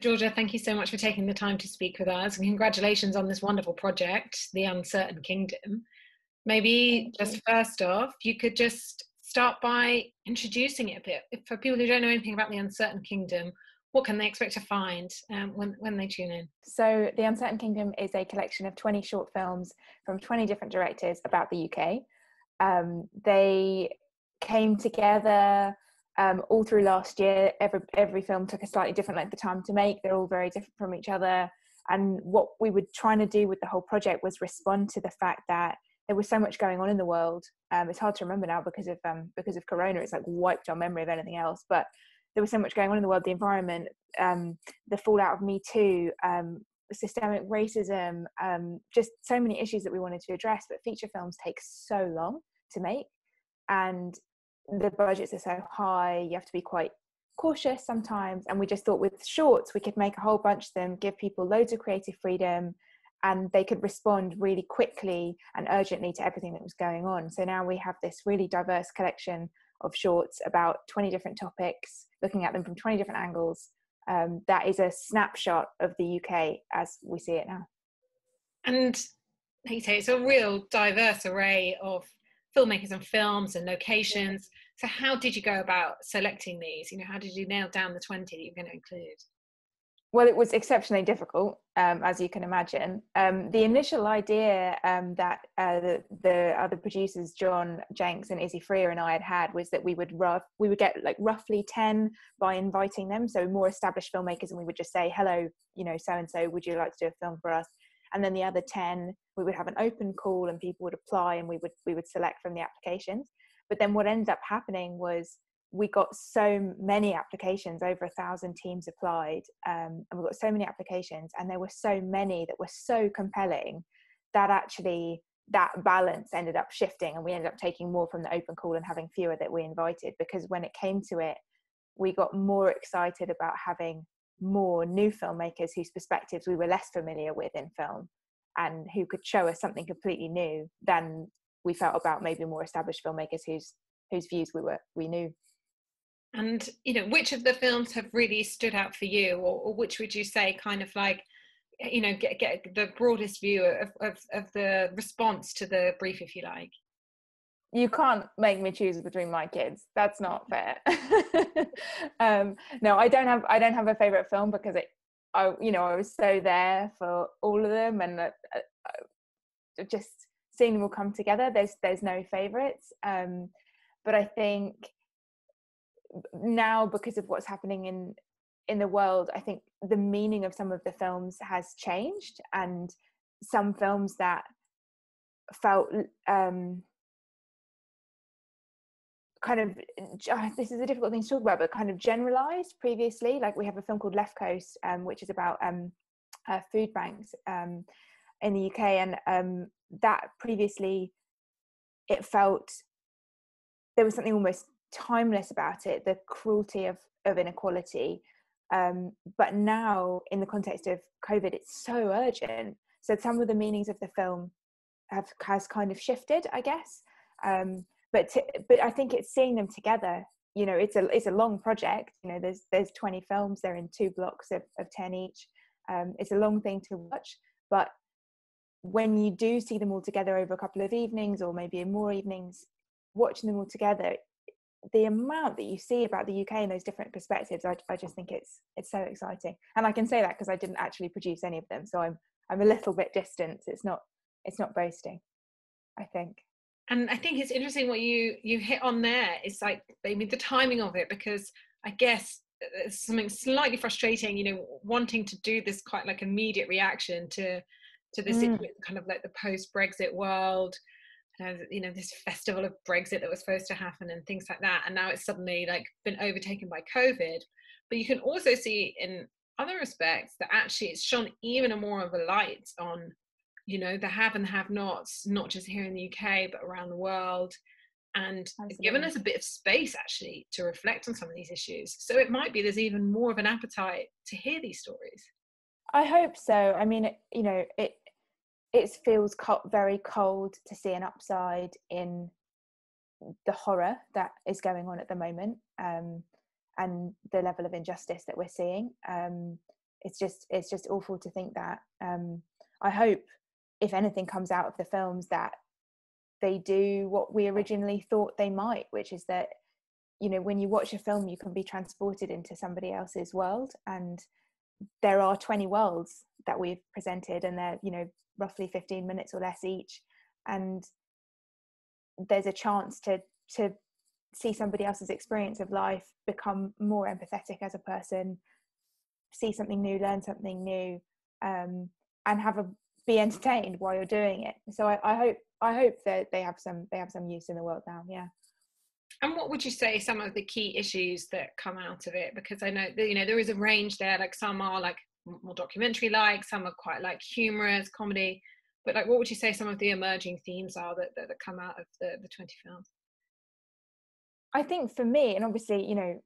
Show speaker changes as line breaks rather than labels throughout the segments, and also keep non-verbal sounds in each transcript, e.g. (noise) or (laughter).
Georgia, thank you so much for taking the time to speak with us and congratulations on this wonderful project, The Uncertain Kingdom. Maybe just first off, you could just start by introducing it a bit. For people who don't know anything about The Uncertain Kingdom, what can they expect to find um, when, when they tune in?
So, The Uncertain Kingdom is a collection of 20 short films from 20 different directors about the UK. Um, they came together um, all through last year. Every, every film took a slightly different length of time to make, they're all very different from each other. And what we were trying to do with the whole project was respond to the fact that there was so much going on in the world. Um, it's hard to remember now because of um, because of Corona. It's like wiped our memory of anything else. But there was so much going on in the world, the environment, um, the fallout of Me Too, um, systemic racism, um, just so many issues that we wanted to address. But feature films take so long to make, and the budgets are so high. You have to be quite cautious sometimes. And we just thought with shorts, we could make a whole bunch of them, give people loads of creative freedom, and they could respond really quickly and urgently to everything that was going on. So now we have this really diverse collection of shorts about 20 different topics, looking at them from 20 different angles. Um, that is a snapshot of the UK as we see it now.
And like you say, it's a real diverse array of filmmakers and films and locations. So how did you go about selecting these? You know, how did you nail down the 20 that you're going to include?
well, it was exceptionally difficult, um, as you can imagine. Um, the initial idea um, that uh, the, the, other producers, John Jenks and Izzy Freer, and I had had was that we would rough, we would get like roughly ten by inviting them, so more established filmmakers, and we would just say, "Hello, you know, so and so, would you like to do a film for us?" And then the other ten, we would have an open call, and people would apply, and we would we would select from the applications. But then what ended up happening was we got so many applications over a thousand teams applied um, and we got so many applications and there were so many that were so compelling that actually that balance ended up shifting and we ended up taking more from the open call and having fewer that we invited because when it came to it we got more excited about having more new filmmakers whose perspectives we were less familiar with in film and who could show us something completely new than we felt about maybe more established filmmakers whose whose views we were we knew.
And you know, which of the films have really stood out for you, or, or which would you say kind of like, you know, get get the broadest view of, of of the response to the brief, if you like?
you can't make me choose between my kids. That's not fair. (laughs) Um, no i don't have i don't have a favorite film because it i you know i was so there for all of them and uh, uh, just seeing them all come together there's there's no favorites. Um, but i think now because of what's happening in in the world i think the meaning of some of the films has changed and some films that felt um kind of uh, this is a difficult thing to talk about but kind of generalized previously. Like we have a film called left coast um, which is about um, uh, food banks um, in the uk and um, that previously it felt there was something almost timeless about it the cruelty of of inequality um, but now in the context of covid it's so urgent. So some of the meanings of the film have has kind of shifted i guess um, but to, but i think it's seeing them together you know it's a it's a long project you know there's there's 20 films they're in two blocks of, of 10 each um, it's a long thing to watch but when you do see them all together over a couple of evenings or maybe in more evenings watching them all together the amount that you see about the UK and those different perspectives, I, I just think it's it's so exciting. And I can say that because I didn't actually produce any of them, so I'm I'm a little bit distant. It's not it's not boasting, I think.
And I think it's interesting what you you hit on there. It's like mean the timing of it because I guess it's something slightly frustrating. You know, wanting to do this quite like immediate reaction to to this mm. kind of like the post Brexit world you know this festival of brexit that was supposed to happen and things like that. And now it's suddenly like been overtaken by covid. But you can also see in other respects that actually it's shone even a more of a light on you know the have and the have nots not just here in the uk but around the world. And Absolutely. given us a bit of space actually to reflect on some of these issues. So it might be there's even more of an appetite to hear these stories.
I hope so. I mean you know it it feels co- very cold to see an upside in the horror that is going on at the moment um, and the level of injustice that we're seeing. Um, it's just it's just awful to think that um, i hope if anything comes out of the films that they do what we originally thought they might which is that you know when you watch a film you can be transported into somebody else's world and there are 20 worlds that we've presented and they're you know roughly 15 minutes or less each and there's a chance to to see somebody else's experience of life become more empathetic as a person see something new learn something new um, and have a be entertained while you're doing it. So I, I hope i hope that they have some they have some use in the world now yeah.
And what would you say some of the key issues that come out of it? Because i know that you know there is a range there like some are like more documentary like some are quite like humorous comedy. But like what would you say some of the emerging themes are that, that, that come out of the, the 20 films
i think for me and obviously you know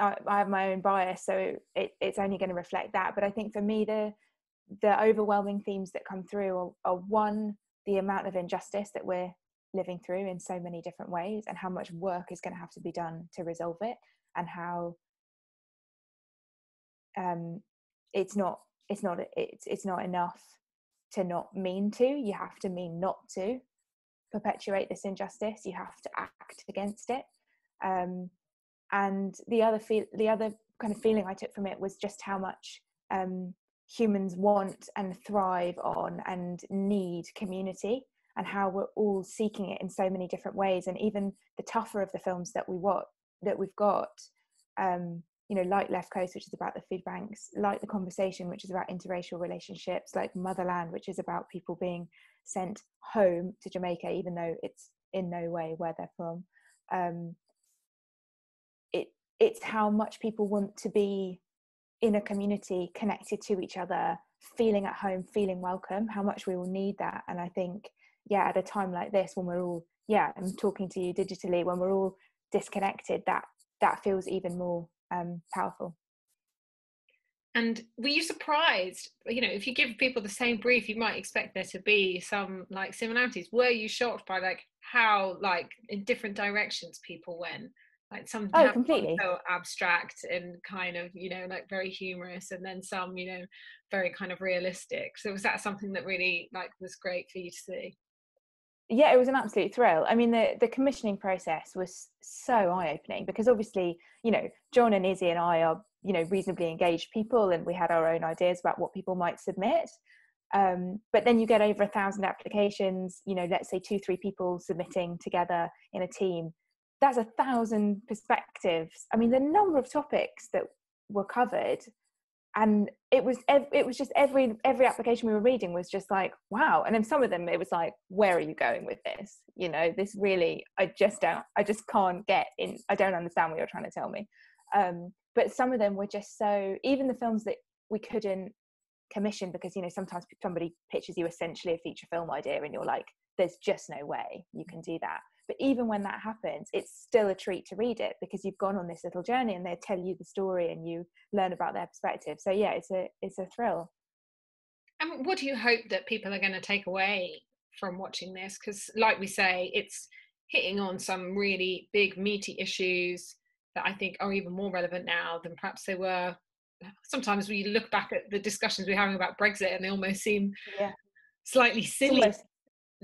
I, I have my own bias so it, it's only going to reflect that. But i think for me the the overwhelming themes that come through are, are one the amount of injustice that we're living through in so many different ways and how much work is going to have to be done to resolve it and how um, it's not it's not it's it's not enough to not mean to. You have to mean not to perpetuate this injustice. You have to act against it. Um, and the other feel the other kind of feeling i took from it was just how much um, humans want and thrive on and need community and how we're all seeking it in so many different ways. And even the tougher of the films that we watch that we've got um, you know like left coast which is about the food banks like the conversation which is about interracial relationships like motherland which is about people being sent home to jamaica even though it's in no way where they're from. Um, it it's how much people want to be in a community connected to each other feeling at home feeling welcome how much we will need that. And i think yeah at a time like this when we're all yeah i'm talking to you digitally when we're all disconnected that that feels even more um, powerful.
And were you surprised you know if you give people the same brief you might expect there to be some like similarities. Were you shocked by like how like in different directions people went? Like some
oh, completely.
so abstract and kind of you know like very humorous and then some you know very kind of realistic. So was that something that really like was great for you to see
yeah it was an absolute thrill. I mean the the commissioning process was so eye-opening because obviously you know john and izzy and i are you know reasonably engaged people and we had our own ideas about what people might submit. Um, but then you get over a thousand applications you know let's say two three people submitting together in a team. That's a thousand perspectives. I mean the number of topics that were covered and it was it was just every every application we were reading was just like wow. And then some of them it was like where are you going with this? You know this really i just don't i just can't get in i don't understand what you're trying to tell me. Um, but some of them were just so even the films that we couldn't commission because you know sometimes somebody pitches you essentially a feature film idea and you're like there's just no way you can do that but even when that happens, it's still a treat to read it because you've gone on this little journey and they tell you the story and you learn about their perspective. So yeah, it's a it's a thrill.
And what do you hope that people are going to take away from watching this? Because, like we say, it's hitting on some really big, meaty issues that I think are even more relevant now than perhaps they were. Uh, sometimes we look back at the discussions we're having about Brexit and they almost seem yeah. slightly silly.
It's almost,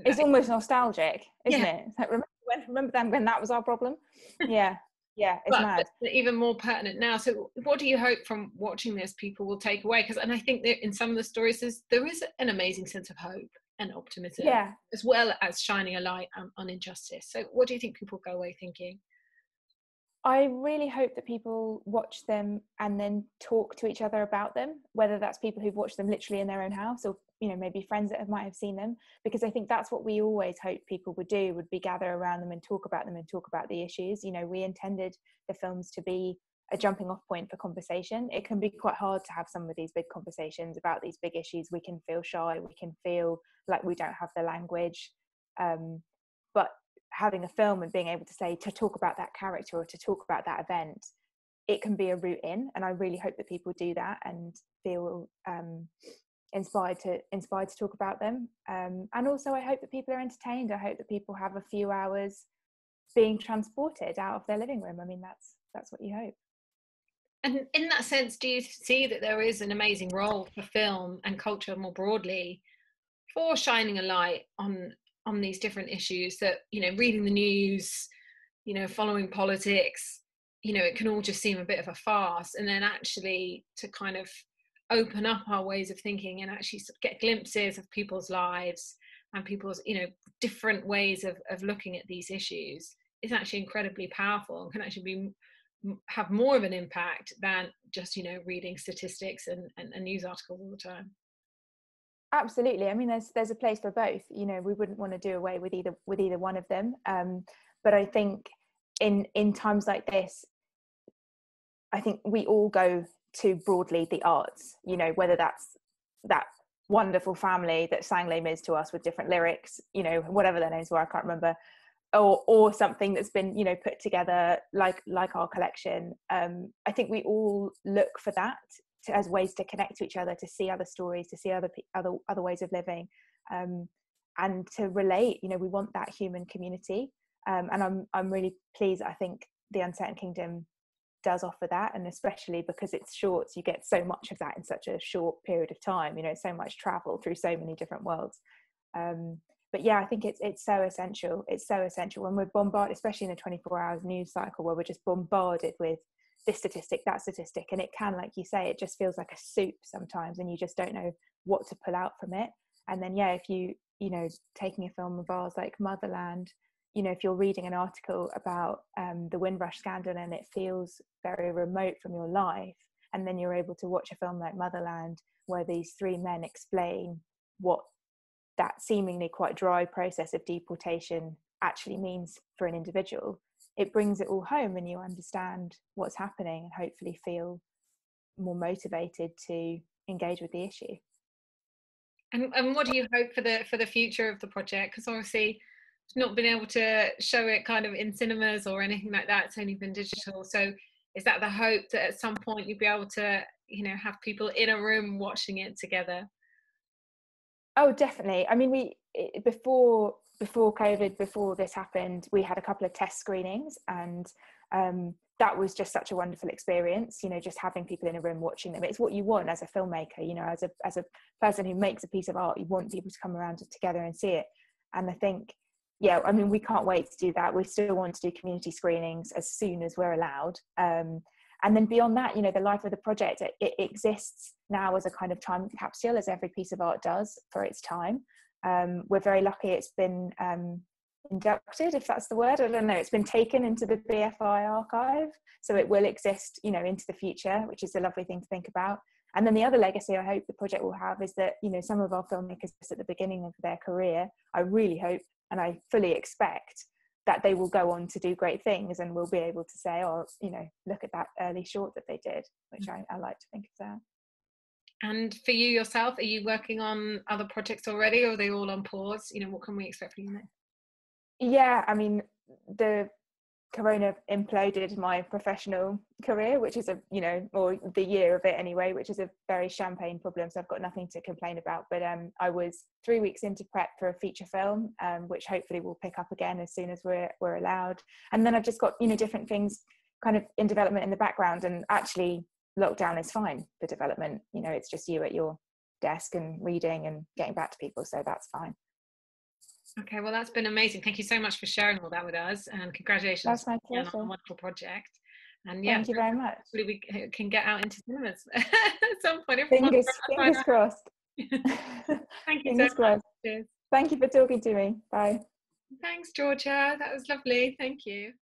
it's almost nostalgic, isn't yeah. it? Like, remember when remember then when that was our problem? (laughs) Yeah yeah it's but, mad.
but even more pertinent now. So what do you hope from watching this people will take away? Because and i think that in some of the stories there's, there is an amazing sense of hope and optimism
yeah.
as well as shining a light on, on injustice. So what do you think people go away thinking?
I really hope that people watch them and then talk to each other about them, whether that's people who've watched them literally in their own house or you know maybe friends that have, might have seen them because i think that's what we always hope people would do would be gather around them and talk about them and talk about the issues. You know we intended the films to be a jumping off point for conversation. It can be quite hard to have some of these big conversations about these big issues. We can feel shy we can feel like we don't have the language um, but having a film and being able to say to talk about that character or to talk about that event it can be a route in and i really hope that people do that and feel um, inspired to inspired to talk about them. Um, and also i hope that people are entertained. I hope that people have a few hours being transported out of their living room. I mean that's that's what you hope.
And in that sense, do you see that there is an amazing role for film and culture more broadly for shining a light on on these different issues that you know reading the news you know following politics you know it can all just seem a bit of a farce. And then actually to kind of open up our ways of thinking and actually get glimpses of people's lives and people's you know different ways of, of looking at these issues is actually incredibly powerful and can actually be have more of an impact than just you know reading statistics and, and, and news articles all the time.
Absolutely. I mean there's there's a place for both. You know we wouldn't want to do away with either with either one of them um, but i think in in times like this i think we all go to broadly the arts you know whether that's that wonderful family that sang Les Mis to us with different lyrics you know whatever their names were i can't remember or or something that's been you know put together like like our collection. Um, i think we all look for that to, as ways to connect to each other to see other stories to see other other other ways of living um, and to relate you know we want that human community. Um, and i'm i'm really pleased i think the uncertain kingdom does offer that and especially because it's short you get so much of that in such a short period of time you know so much travel through so many different worlds. Um, but yeah i think it's it's so essential it's so essential. When we're bombarded especially in the 24 hours news cycle where we're just bombarded with this statistic that statistic and it can like you say it just feels like a soup sometimes and you just don't know what to pull out from it. And then yeah if you you know taking a film of ours like motherland you know if you're reading an article about um, the windrush scandal and it feels very remote from your life and then you're able to watch a film like motherland where these three men explain what that seemingly quite dry process of deportation actually means for an individual it brings it all home and you understand what's happening and hopefully feel more motivated to engage with the issue.
And, and what do you hope for the for the future of the project? Because obviously not been able to show it kind of in cinemas or anything like that it's only been digital so is that the hope that at some point you'll be able to you know have people in a room watching it together
oh definitely i mean we before before COVID, before this happened, we had a couple of test screenings, and um, that was just such a wonderful experience. You know, just having people in a room watching them. It's what you want as a filmmaker. You know, as a as a person who makes a piece of art, you want people to come around together and see it. And I think, yeah, I mean, we can't wait to do that. We still want to do community screenings as soon as we're allowed. Um, and then beyond that, you know, the life of the project it, it exists now as a kind of time capsule, as every piece of art does for its time um, we're very lucky it's been um, inducted, if that's the word. I don't know. It's been taken into the BFI archive, so it will exist, you know, into the future, which is a lovely thing to think about. And then the other legacy I hope the project will have is that you know some of our filmmakers at the beginning of their career. I really hope and I fully expect that they will go on to do great things and we'll be able to say, oh, you know, look at that early short that they did, which. I, I like to think of that.
And for you yourself, are you working on other projects already, or are they all on pause? You know, what can we expect from you next?
Yeah, I mean, the corona imploded my professional career which is a you know or the year of it anyway which is a very champagne problem so i've got nothing to complain about. But um i was three weeks into prep for a feature film um which hopefully will pick up again as soon as we're we're allowed. And then i've just got you know different things kind of in development in the background and actually lockdown is fine for development. You know it's just you at your desk and reading and getting back to people so that's fine
okay well that's been amazing. Thank you so much for sharing all that with us and congratulations
that's my pleasure.
on a wonderful project. And yeah
thank you very much.
hopefully we can uh, get out into cinemas (laughs) at some point.
Fingers, fingers crossed. (laughs) (laughs)
Thank you fingers so crossed.
thank you for talking to me. Bye.
Thanks georgia. That was lovely. Thank you